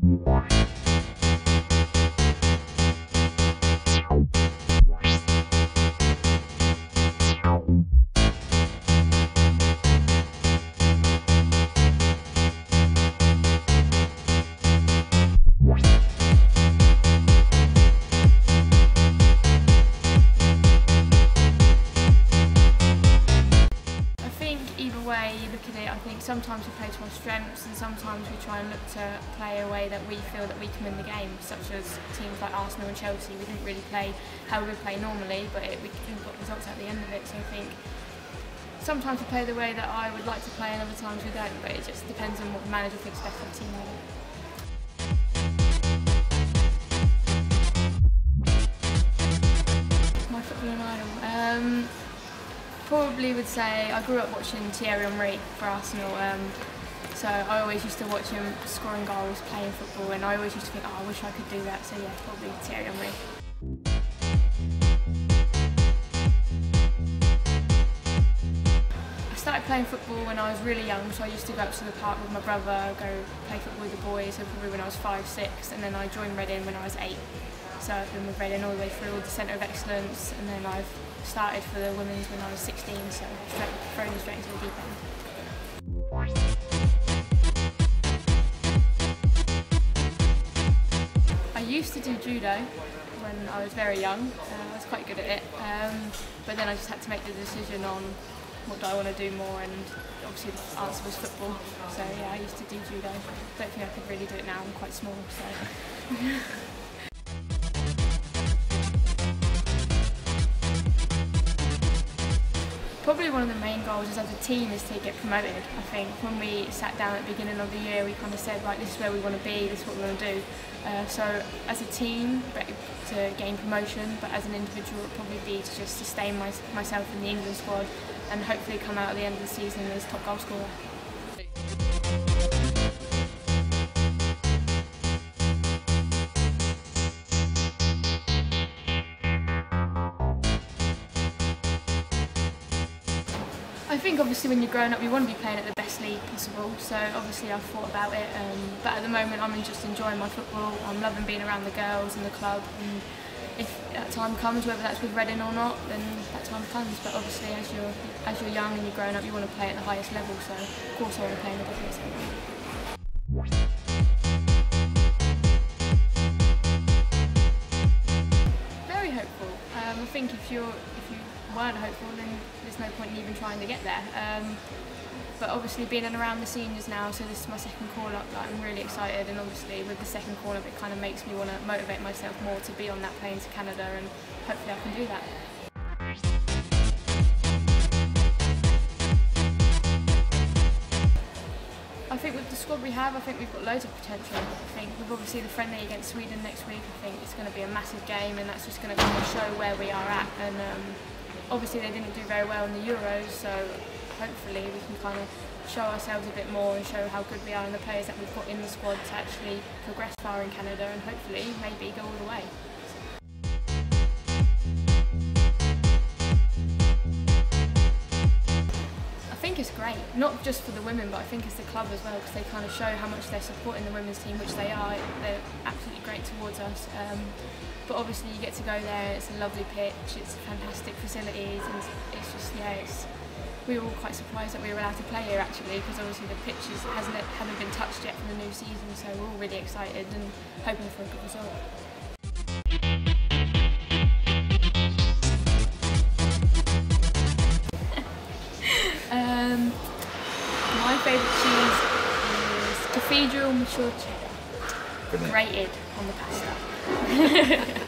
Thank you. way you look at it, I think sometimes we play to our strengths and sometimes we try and look to play a way that we feel that we can win the game, such as teams like Arsenal and Chelsea. We didn't really play how we play normally, but it, we got results at the end of it. So I think sometimes we play the way that I would like to play and other times we don't, but it just depends on what the manager thinks best for the team. Really. Probably would say I grew up watching Thierry Henry for Arsenal. Um, so I always used to watch him scoring goals, playing football, and I always used to think, oh, I wish I could do that. So yeah, probably Thierry Henry. I started playing football when I was really young, so I used to go up to the park with my brother, go play football with the boys, so probably when I was five, six, and then I joined Reading when I was eight. So I've been with Reading all the way through the Centre of Excellence, and then I've started for the women's when I was 16, so thrown straight into the deep end. I used to do judo when I was very young. Uh, I was quite good at it, um, but then I just had to make the decision on what do I want to do more, and obviously the answer was football. So yeah, I used to do judo. Don't think I could really do it now. I'm quite small, so. Probably one of the main goals as a team is to get promoted. I think when we sat down at the beginning of the year, we kind of said, right, this is where we want to be, this is what we want to do. Uh, so as a team, to gain promotion, but as an individual, it probably be to just sustain my, myself in the England squad and hopefully come out at the end of the season as top goal scorer. I think obviously when you're growing up you want to be playing at the best league possible so obviously I've thought about it um, but at the moment I'm just enjoying my football, I'm loving being around the girls and the club and if that time comes, whether that's with Reading or not, then that time comes but obviously as you're, as you're young and you're growing up you want to play at the highest level so of course I want to play in the biggest level. Very hopeful. Um, I think if you're weren't hopeful, then there's no point in even trying to get there. Um, but obviously being in around the seniors now, so this is my second call up, like, I'm really excited and obviously with the second call up it kind of makes me want to motivate myself more to be on that plane to Canada and hopefully I can do that. I think with the squad we have, I think we've got loads of potential. I think with obviously the friendly against Sweden next week, I think it's going to be a massive game and that's just going to kind of show where we are at. And um, obviously they didn't do very well in the Euros, so hopefully we can kind of show ourselves a bit more and show how good we are and the players that we've in the squad to actually progress far in Canada and hopefully maybe go all the way. Not just for the women, but I think it's the club as well, because they kind of show how much they're supporting the women's team, which they are. They're absolutely great towards us. Um, but obviously, you get to go there. It's a lovely pitch. It's fantastic facilities, and it's just yeah, it's. We were all quite surprised that we were allowed to play here actually, because obviously the pitch hasn't hadn't been touched yet for the new season. So we're all really excited and hoping for a good result. Favourite cheese is Cathedral Mature Cheddar, grated on the pasta.